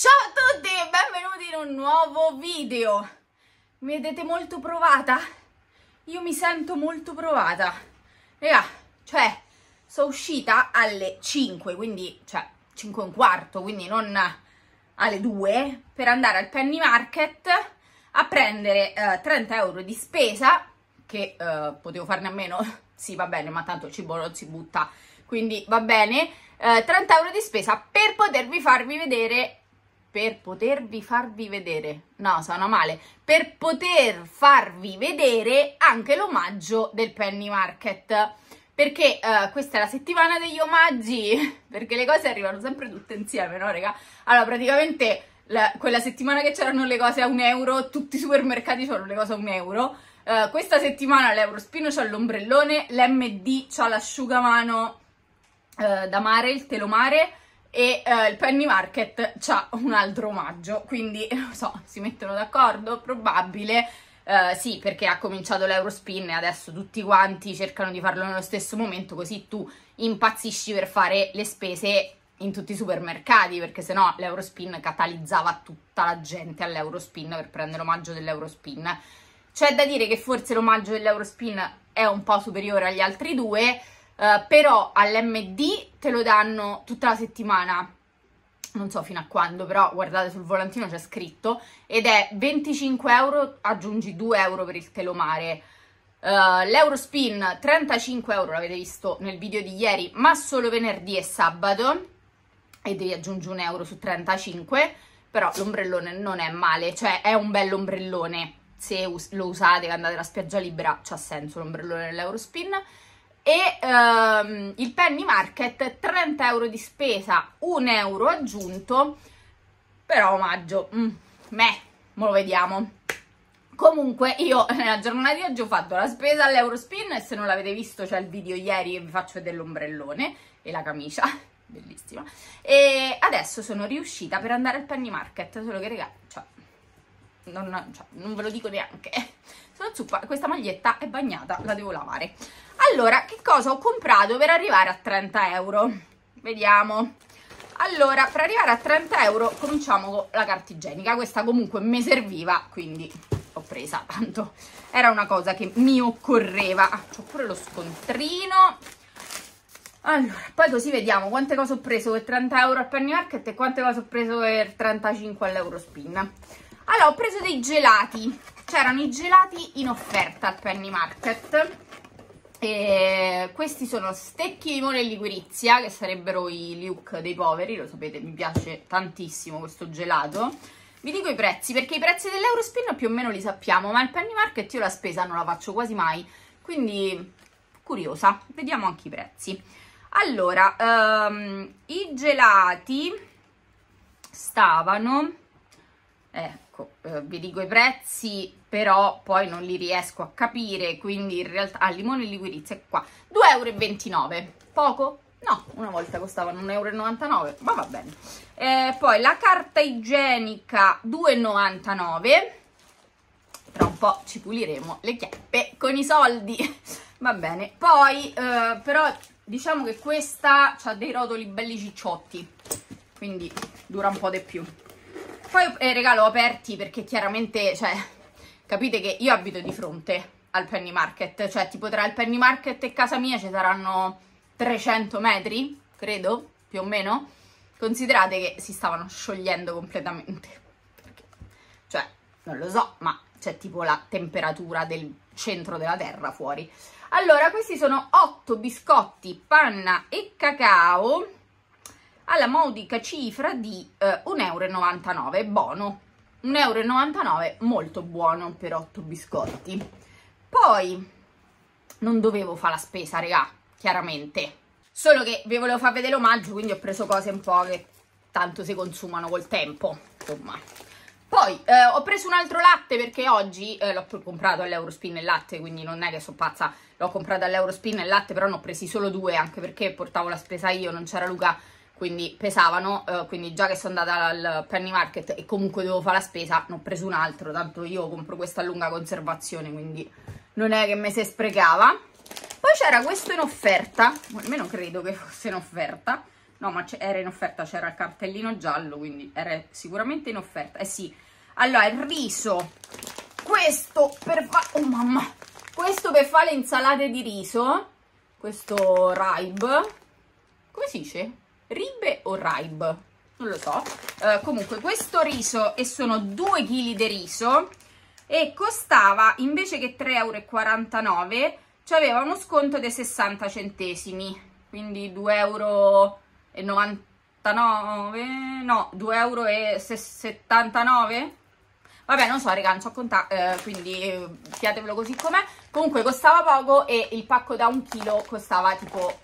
Ciao a tutti e benvenuti in un nuovo video. Mi vedete molto provata? Io mi sento molto provata. Raga, cioè, sono uscita alle 5, quindi, cioè, 5 e un quarto, quindi non alle 2, per andare al Penny Market a prendere eh, 30 euro di spesa, che eh, potevo farne a meno, sì va bene, ma tanto il cibo non si butta, quindi va bene, eh, 30 euro di spesa per potervi farvi vedere per potervi farvi vedere, no, sono male, per poter farvi vedere anche l'omaggio del Penny Market, perché uh, questa è la settimana degli omaggi, perché le cose arrivano sempre tutte insieme, no, raga? Allora, praticamente, la, quella settimana che c'erano le cose a un euro, tutti i supermercati c'erano le cose a un euro, uh, questa settimana l'Eurospino c'ha l'ombrellone, l'MD c'ha l'asciugamano uh, da mare, il telomare, e uh, il Penny Market c'ha un altro omaggio, quindi non so, si mettono d'accordo? Probabile. Uh, sì, perché ha cominciato l'Eurospin e adesso tutti quanti cercano di farlo nello stesso momento, così tu impazzisci per fare le spese in tutti i supermercati, perché sennò l'Eurospin catalizzava tutta la gente all'Eurospin per prendere l'omaggio dell'Eurospin. C'è da dire che forse l'omaggio dell'Eurospin è un po' superiore agli altri due, Uh, però all'MD te lo danno tutta la settimana, non so fino a quando, però guardate sul volantino c'è scritto, ed è 25 euro, aggiungi 2 euro per il telomare. Uh, L'Eurospin 35 euro, l'avete visto nel video di ieri, ma solo venerdì e sabato, e devi aggiungere un euro su 35, però l'ombrellone non è male, cioè è un bel ombrellone, se us lo usate andate alla spiaggia libera c'ha senso l'ombrellone dell'Eurospin e um, il Penny Market 30 euro di spesa, 1 euro aggiunto, però omaggio, mm, me, mo lo vediamo. Comunque io nella giornata di oggi ho fatto la spesa all'Eurospin e se non l'avete visto c'è il video ieri che vi faccio vedere l'ombrellone e la camicia, bellissima. E adesso sono riuscita per andare al Penny Market, solo che raga, cioè, non, cioè, non ve lo dico neanche. Sono zuppa, questa maglietta è bagnata, la devo lavare. Allora, che cosa ho comprato per arrivare a 30 euro? Vediamo. Allora, per arrivare a 30 euro cominciamo con la carta igienica. Questa comunque mi serviva, quindi ho presa, tanto era una cosa che mi occorreva. Ah, c'ho pure lo scontrino. Allora, poi così vediamo quante cose ho preso per 30 euro al Penny Market e quante cose ho preso per 35 all'Eurospin. Allora, ho preso dei gelati. C'erano i gelati in offerta al Penny Market e questi sono stecchi limone e liquirizia, che sarebbero i liuk dei poveri, lo sapete, mi piace tantissimo questo gelato. Vi dico i prezzi, perché i prezzi dell'Eurospin più o meno li sappiamo, ma al Penny Market io la spesa non la faccio quasi mai, quindi curiosa, vediamo anche i prezzi. Allora, um, i gelati stavano, ecco, eh, vi dico i prezzi però poi non li riesco a capire, quindi in realtà, ah, limone e liquirizia qua, 2,29 euro, poco? No, una volta costavano 1,99 euro, ma va bene. Eh, poi la carta igienica 2,99 tra un po' ci puliremo le chiappe con i soldi, va bene. Poi, eh, però, diciamo che questa ha dei rotoli belli cicciotti, quindi dura un po' di più. Poi eh, regalo aperti perché chiaramente, cioè, capite che io abito di fronte al penny market, cioè tipo tra il penny market e casa mia ci saranno 300 metri, credo, più o meno. Considerate che si stavano sciogliendo completamente. Perché, cioè, non lo so, ma c'è tipo la temperatura del centro della terra fuori. Allora, questi sono 8 biscotti, panna e cacao alla modica cifra di eh, 1,99 euro, buono, 1,99 euro, molto buono per 8 biscotti. Poi, non dovevo fare la spesa, regà, chiaramente. Solo che vi volevo far vedere l'omaggio, quindi ho preso cose un po' che tanto si consumano col tempo, insomma. Poi eh, ho preso un altro latte perché oggi eh, l'ho comprato all'Eurospin il latte, quindi non è che sono pazza, l'ho comprato all'Eurospin il latte, però ne ho presi solo due, anche perché portavo la spesa io, non c'era Luca quindi pesavano, eh, quindi già che sono andata al penny market e comunque devo fare la spesa, ne ho preso un altro, tanto io compro questa a lunga conservazione, quindi non è che me si sprecava. Poi c'era questo in offerta, almeno credo che fosse in offerta, no ma era in offerta, c'era il cartellino giallo, quindi era sicuramente in offerta, eh sì, allora il riso, questo per fare, oh mamma, questo per fare le insalate di riso, questo Raib, come si dice? Ribe o Raib? Non lo so, uh, comunque questo riso, e sono 2 kg di riso, e costava invece che 3,49 euro aveva uno sconto dei 60 centesimi. Quindi 2,99 euro no 2,79 euro vabbè non so raga non so contare eh, quindi fiatevelo così com'è. Comunque costava poco e il pacco da un chilo costava tipo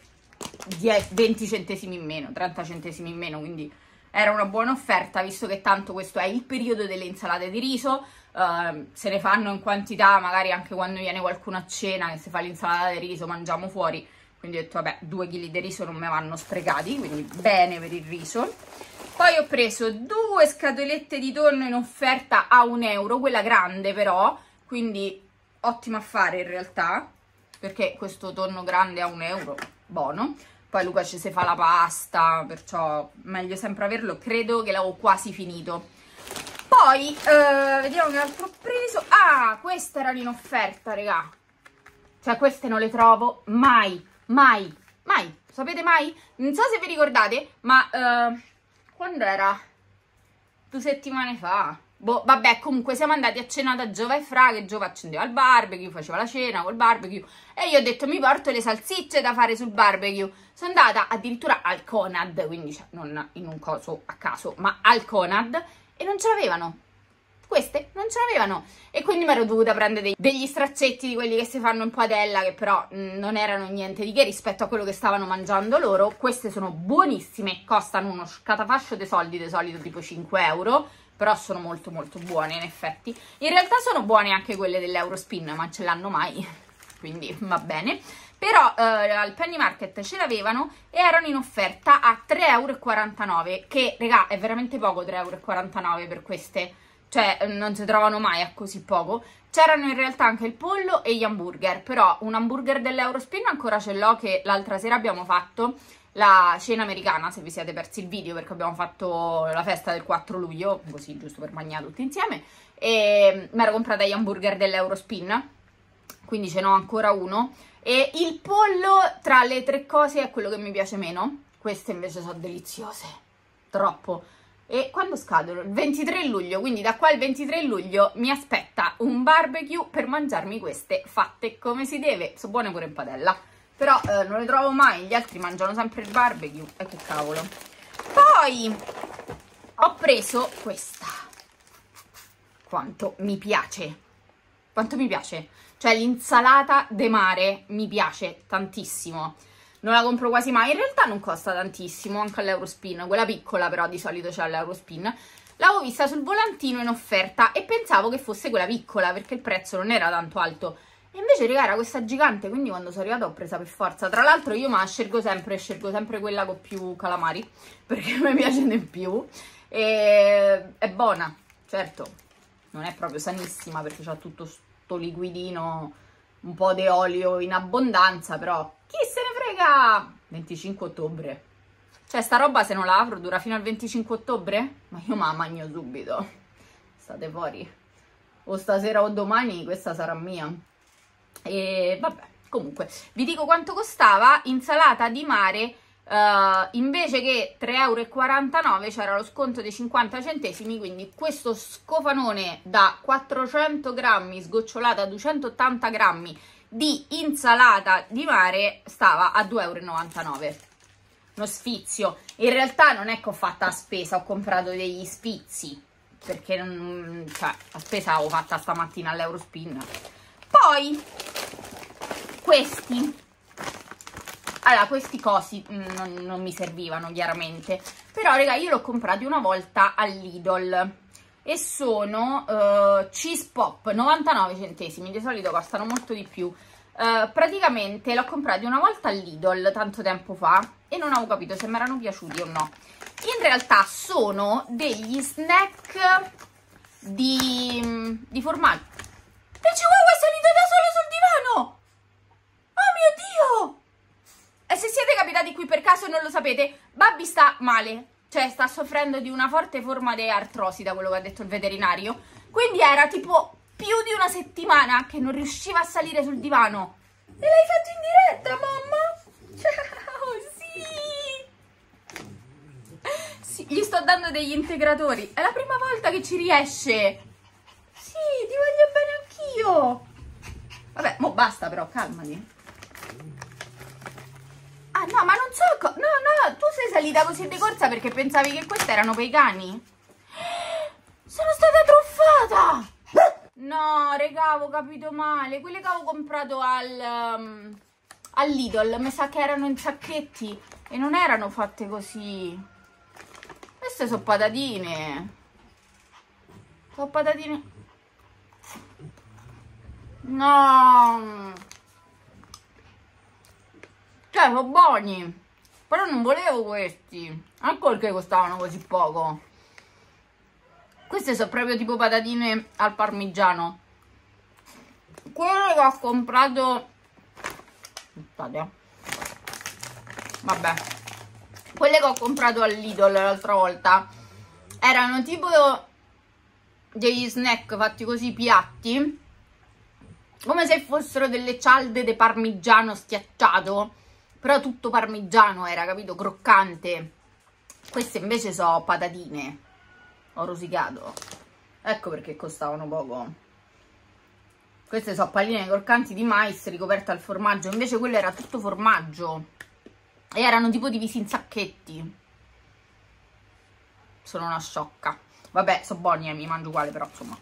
10, 20 centesimi in meno 30 centesimi in meno quindi era una buona offerta visto che tanto questo è il periodo delle insalate di riso uh, se ne fanno in quantità magari anche quando viene qualcuno a cena che si fa l'insalata di riso mangiamo fuori. Quindi ho detto vabbè due kg di riso non mi vanno sprecati quindi bene per il riso. Poi ho preso due scatolette di tonno in offerta a un euro quella grande però quindi ottimo affare in realtà perché questo tonno grande a un euro buono poi Luca ci si fa la pasta, perciò meglio sempre averlo, credo che l'avevo quasi finito. Poi, eh, vediamo che altro ho preso. Ah, queste erano in offerta, raga. Cioè, queste non le trovo mai, mai, mai. Sapete mai? Non so se vi ricordate, ma eh, quando era? Due settimane fa Boh, vabbè, comunque siamo andati a cena da Giova e Fra, che Giova accendeva il barbecue, faceva la cena col barbecue, e io ho detto mi porto le salsicce da fare sul barbecue. Sono andata addirittura al Conad, quindi cioè, non in un coso a caso, ma al Conad, e non ce l'avevano. Queste non ce l'avevano. E quindi mi ero dovuta prendere dei, degli straccetti di quelli che si fanno in padella, che però mh, mm, non erano niente di che rispetto a quello che stavano mangiando loro. Queste sono buonissime, costano uno scatafascio di soldi, di solito tipo 5 euro però sono molto molto buone in effetti. In realtà sono buone anche quelle dell'Eurospin, ma ce l'hanno mai, quindi va bene. Però eh, al Penny Market ce l'avevano e erano in offerta a 3,49 euro, che raga è veramente poco 3,49 euro per queste, cioè non si trovano mai a così poco. C'erano in realtà anche il pollo e gli hamburger, però un hamburger dell'Eurospin ancora ce l'ho che l'altra sera abbiamo fatto la cena americana, se vi siete persi il video, perché abbiamo fatto la festa del 4 luglio, così giusto per mangiare tutti insieme, e mi ero comprata gli hamburger dell'Eurospin, quindi ce n'ho ancora uno, e il pollo tra le tre cose è quello che mi piace meno, queste invece sono deliziose, troppo. E quando scadono? Il 23 luglio, quindi da qua al 23 luglio mi aspetta un barbecue per mangiarmi queste fatte come si deve, sono buone pure in padella però eh, non le trovo mai, gli altri mangiano sempre il barbecue, e che cavolo. Poi ho preso questa, quanto mi piace, quanto mi piace, cioè l'insalata de mare mi piace tantissimo, non la compro quasi mai, in realtà non costa tantissimo, anche all'Eurospin, quella piccola però di solito c'è all'Eurospin, l'avevo vista sul volantino in offerta e pensavo che fosse quella piccola perché il prezzo non era tanto alto, e invece, raga, era questa gigante, quindi quando sono arrivata ho presa per forza. Tra l'altro io ma scelgo sempre, scelgo sempre quella con più calamari, perché mi piace di più. E è buona, certo, non è proprio sanissima perché c'ha tutto sto liquidino, un po' di olio in abbondanza, però chi se ne frega? 25 ottobre. Cioè, sta roba se non la apro dura fino al 25 ottobre? Ma io me la mangio subito. State fuori. O stasera o domani questa sarà mia. E vabbè, comunque, vi dico quanto costava, insalata di mare, uh, invece che 3,49 euro c'era lo sconto dei 50 centesimi, quindi questo scofanone da 400 grammi, sgocciolata a 280 grammi di insalata di mare stava a 2,99 euro uno sfizio. In realtà non è che ho fatto la spesa, ho comprato degli sfizi, perché non, cioè, la spesa l'ho fatta stamattina all'Eurospin. Poi questi. Allora questi cosi mm, non, non mi servivano chiaramente. Però raga io l'ho comprati una volta all'Idol e sono uh, cheese pop 99 centesimi. Di solito costano molto di più. Uh, praticamente l'ho comprati una volta all'Idol tanto tempo fa. E non avevo capito se mi erano piaciuti o no. In realtà sono degli snack di, di formaggio. Il chihuahua è salito da solo sul divano capitati qui per caso e non lo sapete, Babbi sta male, cioè sta soffrendo di una forte forma di artrosi da quello che ha detto il veterinario. Quindi era tipo più di una settimana che non riusciva a salire sul divano. E l'hai fatto in diretta, mamma? Ciao, sì! sì! Gli sto dando degli integratori. È la prima volta che ci riesce. Sì, ti voglio bene anch'io. Vabbè, mo basta però, calmati. No, ma non so... No, no, tu sei salita così di corsa perché pensavi che questi erano quei cani? Sono stata truffata! No, regà, avevo capito male. Quelle che avevo comprato al, um, al Lidl, mi sa che erano in sacchetti e non erano fatte così. Queste sono patatine. Sono patatine. No. Cioè, sono buoni. Però non volevo questi. Ecco perché costavano così poco. Queste sono proprio tipo patatine al parmigiano. Quelle che ho comprato... Aspettate. Vabbè. Quelle che ho comprato al Lidl l'altra volta erano tipo degli snack fatti così piatti come se fossero delle cialde di parmigiano schiacciato però tutto parmigiano era, capito? Croccante. Queste invece sono patatine. Ho rosicato. Ecco perché costavano poco. Queste sono palline croccanti di mais ricoperte al formaggio. Invece quello era tutto formaggio. E erano tipo divisi in sacchetti. Sono una sciocca. Vabbè, sono buoni e eh, mi mangio uguale però, insomma.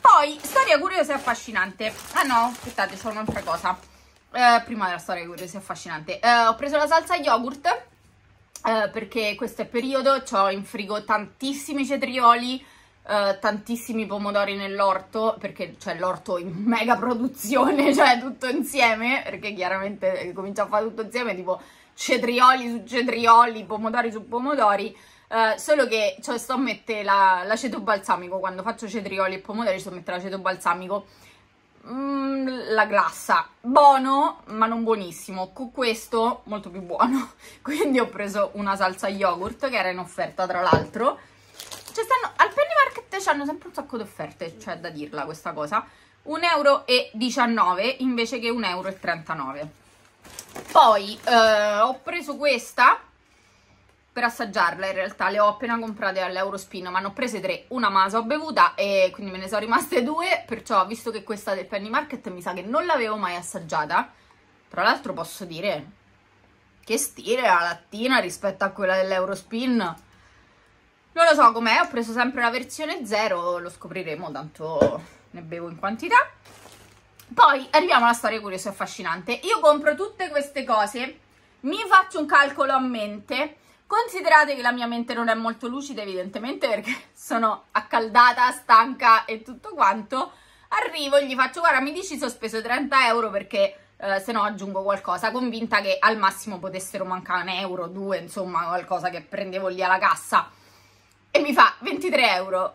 Poi, storia curiosa e affascinante. Ah no, aspettate, c'è un'altra cosa eh, prima della storia curiosa e affascinante. Eh, ho preso la salsa yogurt eh, perché questo è periodo, ho in frigo tantissimi cetrioli, eh, tantissimi pomodori nell'orto, perché c'è l'orto in mega produzione, cioè tutto insieme, perché chiaramente comincia a fare tutto insieme, tipo cetrioli su cetrioli, pomodori su pomodori, Uh, solo che cioè, sto a mettere l'aceto balsamico quando faccio cetrioli e pomodori sto a mettere l'aceto balsamico mm, la glassa buono ma non buonissimo. Con questo molto più buono. Quindi ho preso una salsa yogurt che era in offerta tra l'altro. Cioè stanno al penny market hanno sempre un sacco di offerte cioè da dirla questa cosa. 1,19 euro invece che 1,39 euro poi eh, ho preso questa per assaggiarla in realtà. Le ho appena comprate all'Eurospin ma ne ho prese tre. Una ma ho bevuta e quindi me ne sono rimaste due perciò visto che questa del Penny Market mi sa che non l'avevo mai assaggiata tra l'altro posso dire che stile la lattina rispetto a quella dell'Eurospin? Non lo so com'è ho preso sempre la versione zero lo scopriremo tanto ne bevo in quantità. Poi arriviamo alla storia curiosa e affascinante. Io compro tutte queste cose mi faccio un calcolo a mente Considerate che la mia mente non è molto lucida evidentemente perché sono accaldata, stanca e tutto quanto. Arrivo e gli faccio, guarda mi dici se ho speso 30 euro perché eh, se no aggiungo qualcosa, convinta che al massimo potessero mancare un euro, due, insomma qualcosa che prendevo lì alla cassa. E mi fa 23 euro.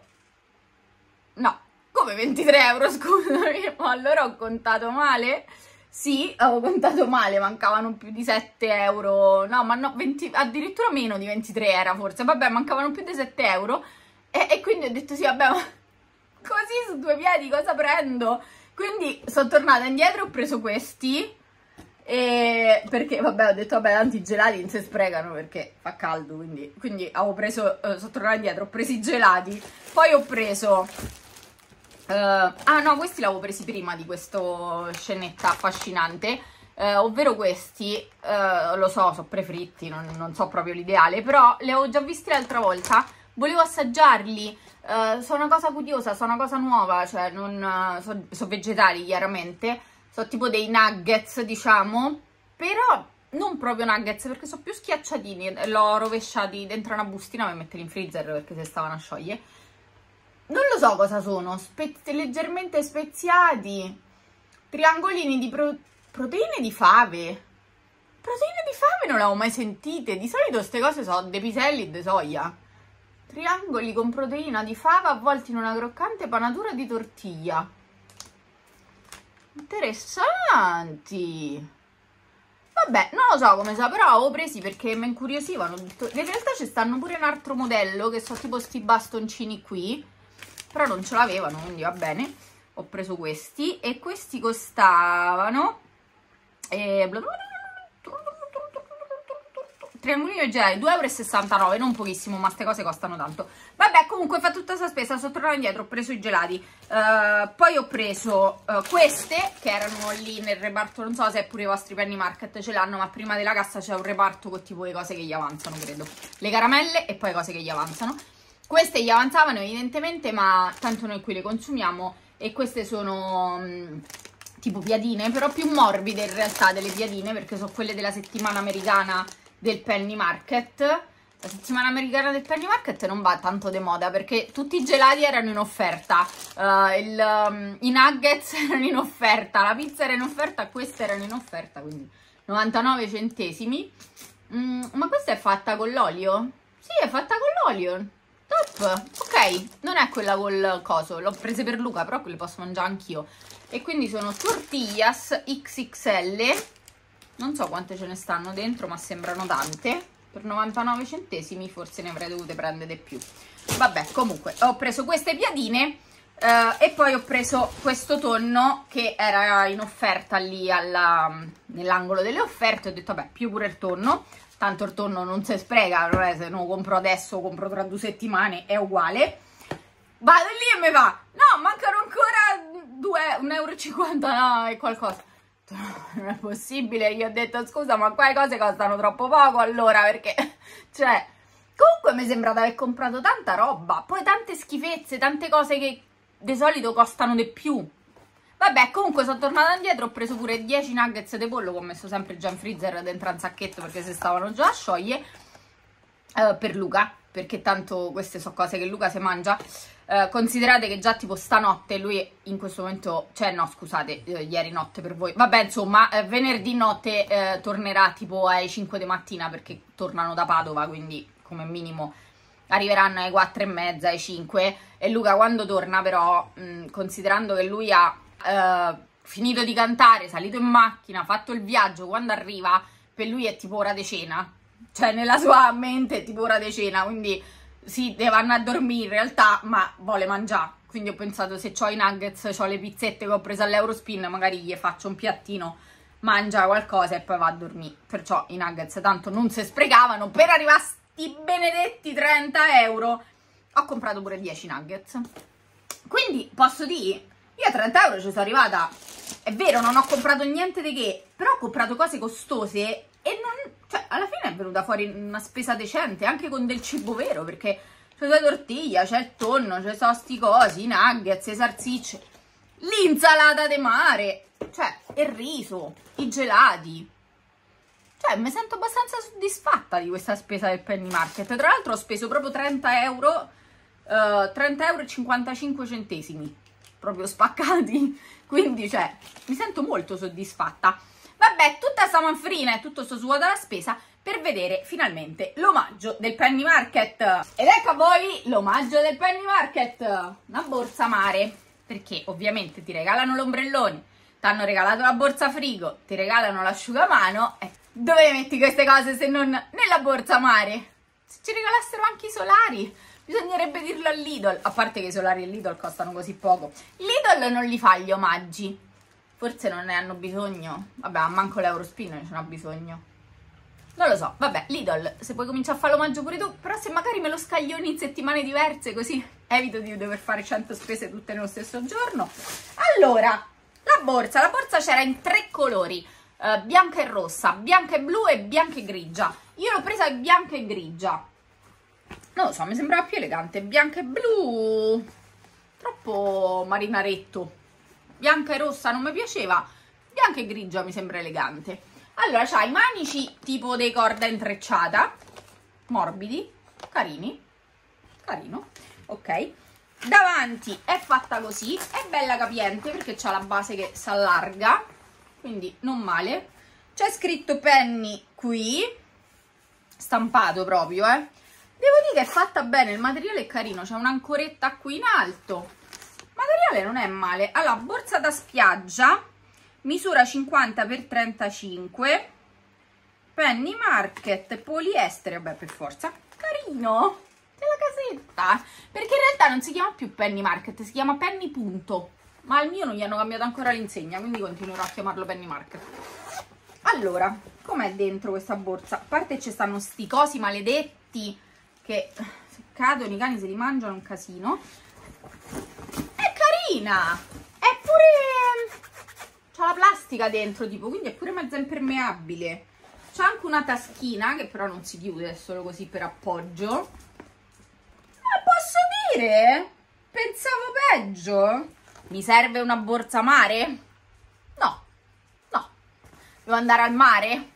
No, come 23 euro scusami? Ma allora ho contato male? Sì, avevo contato male, mancavano più di 7 euro, no, ma no, 20, addirittura meno di 23 era forse, vabbè, mancavano più di 7 euro. E, e quindi ho detto sì, vabbè, così su due piedi cosa prendo? Quindi sono tornata indietro, ho preso questi, e perché vabbè ho detto vabbè tanti gelati non si sprecano perché fa caldo quindi, quindi avevo preso, eh, sono tornata indietro, ho preso i gelati, poi ho preso Uh, ah no, questi l'avevo presi prima di questo scenetta affascinante, uh, ovvero questi, uh, lo so, sono prefritti, non, non so proprio l'ideale, però li avevo già visti l'altra volta, volevo assaggiarli, sono una cosa curiosa, sono una cosa nuova, cioè non sono so vegetali chiaramente, sono tipo dei nuggets diciamo, però non proprio nuggets perché sono più schiacciatini, l'ho rovesciati dentro una bustina per metterli in freezer perché si stavano a sciogliere non lo so cosa sono, Spe leggermente speziati, triangolini di pro proteine di fave. Proteine di fave non le ho mai sentite, di solito queste cose sono dei piselli di soia. Triangoli con proteina di fava avvolti in una croccante panatura di tortiglia. Interessanti! Vabbè, non lo so come sa, però avevo presi perché mi incuriosivano. In realtà ci stanno pure un altro modello che sono tipo sti bastoncini qui, però non ce l'avevano, quindi va bene. Ho preso questi e questi costavano... Eh, triangolino gelati 2,69 euro non pochissimo ma queste cose costano tanto. Vabbè comunque fa tutta questa spesa sono tornata indietro ho preso i gelati. Uh, poi ho preso uh, queste che erano lì nel reparto non so se pure i vostri penny market ce l'hanno ma prima della cassa c'è un reparto con tipo le cose che gli avanzano credo. Le caramelle e poi cose che gli avanzano queste gli avanzavano evidentemente ma tanto noi qui le consumiamo e queste sono um, tipo piadine però più morbide in realtà delle piadine perché sono quelle della settimana americana del penny market. La settimana americana del penny market non va tanto di moda perché tutti i gelati erano in offerta. Uh, il, um, i nuggets erano in offerta la pizza era in offerta queste erano in offerta quindi 99 centesimi. Mm, ma questa è fatta con l'olio? sì è fatta con l'olio top. Ok non è quella col coso l'ho presa per Luca però quelle posso mangiare anch'io. E quindi sono tortillas XXL non so quante ce ne stanno dentro ma sembrano tante. Per 99 centesimi forse ne avrei dovute prendere di più. Vabbè comunque ho preso queste piadine eh, e poi ho preso questo tonno che era in offerta lì nell'angolo delle offerte. Ho detto vabbè più pure il tonno tanto il tonno non si spreca è se non compro adesso compro tra due settimane è uguale. Vado lì e mi va no mancano ancora 2,50 euro no, e qualcosa. Non è possibile, io ho detto scusa ma qua le cose costano troppo poco allora perché, cioè, comunque mi sembra di aver comprato tanta roba, poi tante schifezze, tante cose che di solito costano di più. Vabbè, comunque sono tornata indietro, ho preso pure 10 nuggets di pollo che ho messo sempre già in freezer dentro un sacchetto perché si stavano già a sciogliere, uh, per Luca, perché tanto queste sono cose che Luca si mangia. Uh, considerate che già tipo stanotte lui in questo momento, cioè no scusate, uh, ieri notte per voi, vabbè insomma uh, venerdì notte tornerà tipo alle 5 di mattina perché tornano da Padova quindi come minimo arriveranno alle 4 e mezza, alle 5 e Luca quando torna però mh, considerando che lui ha finito di cantare, salito in macchina, fatto il viaggio, quando arriva per lui è tipo ora di cena, cioè nella sua mente è tipo ora di cena quindi sì, deve andare a dormire in realtà, ma vuole mangiare. Quindi ho pensato se ho i nuggets, ho le pizzette che ho preso all'Eurospin, magari gli faccio un piattino, mangia qualcosa e poi va a dormire. Perciò i nuggets tanto non si sprecavano. Per arrivare a sti benedetti 30 euro ho comprato pure 10 nuggets. Quindi posso dire, io a 30 euro ci sono arrivata. È vero, non ho comprato niente di che, però ho comprato cose costose e non, cioè, alla fine è venuta fuori una spesa decente, anche con del cibo vero, perché c'è la tortiglia, c'è il tonno, c'è sono sti cosi, i nuggets, le salsicce, l'insalata di mare, cioè, il riso, i gelati. Cioè, mi sento abbastanza soddisfatta di questa spesa del penny market. Tra l'altro ho speso proprio 30 euro, uh, 30 euro e 55 centesimi, proprio spaccati. Quindi, cioè, mi sento molto soddisfatta. Vabbè, tutta sta manfrina e tutto sto suo dalla spesa per vedere finalmente l'omaggio del Penny Market. Ed ecco a voi l'omaggio del Penny Market, una borsa mare, perché ovviamente ti regalano l'ombrellone, ti hanno regalato la borsa frigo, ti regalano l'asciugamano, eh, dove metti queste cose se non nella borsa mare? Se ci regalassero anche i solari, bisognerebbe dirlo al Lidl, a parte che i solari al Lidl costano così poco. Lidl non li fa gli omaggi, Forse non ne hanno bisogno. Vabbè, manco l'Eurospin ne ce n'ha bisogno. Non lo so, vabbè, Lidl, se puoi cominciare a fare l'omaggio pure tu, però se magari me lo scaglioni in settimane diverse, così evito di dover fare 100 spese tutte nello stesso giorno. Allora, la borsa, la borsa c'era in tre colori, eh, bianca e rossa, bianca e blu e bianca e grigia. Io l'ho presa bianca e grigia. Non lo so, mi sembrava più elegante, bianca e blu, troppo marinaretto. Bianca e rossa non mi piaceva, bianca e grigia mi sembra elegante. Allora, c'ha i manici tipo dei corda intrecciata, morbidi, carini, carino, ok. Davanti è fatta così, è bella capiente perché c'ha la base che si allarga, quindi non male. C'è scritto penny qui, stampato proprio, eh. Devo dire che è fatta bene, il materiale è carino, c'è un'ancoretta qui in alto, materiale non è male allora borsa da spiaggia misura 50 x 35 Penny Market, poliestere, vabbè per forza, carino, della casetta, perché in realtà non si chiama più Penny Market, si chiama Penny punto, ma al mio non gli hanno cambiato ancora l'insegna, quindi continuerò a chiamarlo Penny Market. Allora, com'è dentro questa borsa? A parte ci stanno sti cosi maledetti che se cadono i cani se li mangiano un casino. È carina! È pure... c'ha la plastica dentro tipo, quindi è pure mezza impermeabile. C'è anche una taschina che però non si chiude, è solo così per appoggio. Ma posso dire? Pensavo peggio. Mi serve una borsa mare? No, no. Devo andare al mare?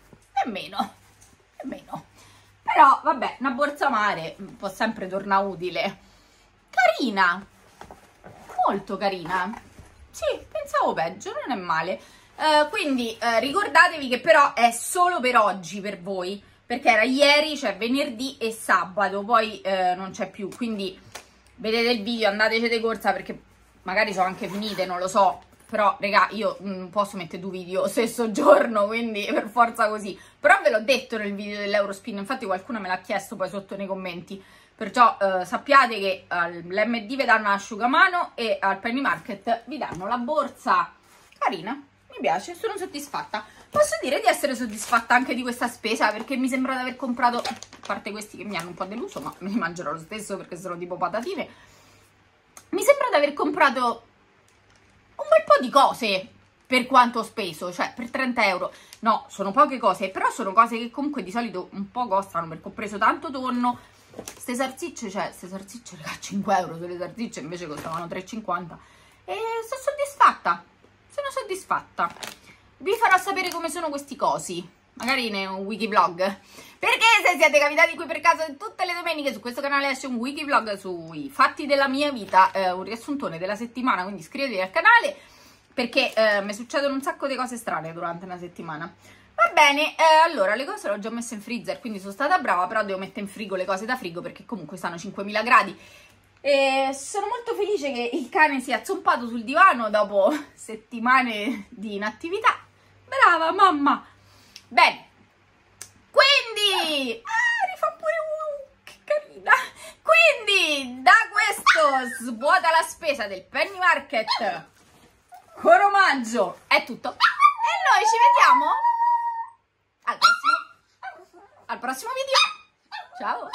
Nemmeno, nemmeno. Però, vabbè, una borsa mare può sempre tornare utile. Carina, molto carina. Sì, pensavo peggio, non è male. Uh, quindi uh, ricordatevi che però è solo per oggi per voi, perché era ieri, cioè venerdì e sabato, poi uh, non c'è più, quindi vedete il video, andateci di corsa perché magari sono anche finite, non lo so, però raga io non posso mettere due video stesso giorno, quindi per forza così. Però ve l'ho detto nel video dell'Eurospin, infatti qualcuno me l'ha chiesto poi sotto nei commenti, perciò eh, sappiate che all'MD vi danno l'asciugamano e al Penny Market vi danno la borsa carina, mi piace, sono soddisfatta. Posso dire di essere soddisfatta anche di questa spesa perché mi sembra di aver comprato, a parte questi che mi hanno un po' deluso, ma me li mangerò lo stesso perché sono tipo patatine, mi sembra di aver comprato un bel po' di cose per quanto ho speso, cioè per 30 euro. No, sono poche cose, però sono cose che comunque di solito un po' costano perché ho preso tanto tonno. Ste salsicce, cioè, ste salsicce, a 5 euro sulle salsicce invece costavano 3,50. E sono soddisfatta, sono soddisfatta. Vi farò sapere come sono questi cosi magari in un wiki vlog perché se siete capitati qui per caso tutte le domeniche su questo canale esce un wiki vlog sui fatti della mia vita eh, un riassuntone della settimana quindi iscrivetevi al canale perché eh, mi succedono un sacco di cose strane durante una settimana. Va bene, eh, allora le cose le ho già messe in freezer quindi sono stata brava però devo mettere in frigo le cose da frigo perché comunque stanno 5000 gradi. E sono molto felice che il cane sia zompato sul divano dopo settimane di inattività. Brava mamma Bene, quindi... Ah, rifà pure uh, che carina! Quindi, da questo svuota la spesa del Penny Market con omaggio è tutto. E noi ci vediamo al prossimo, al prossimo video. Ciao!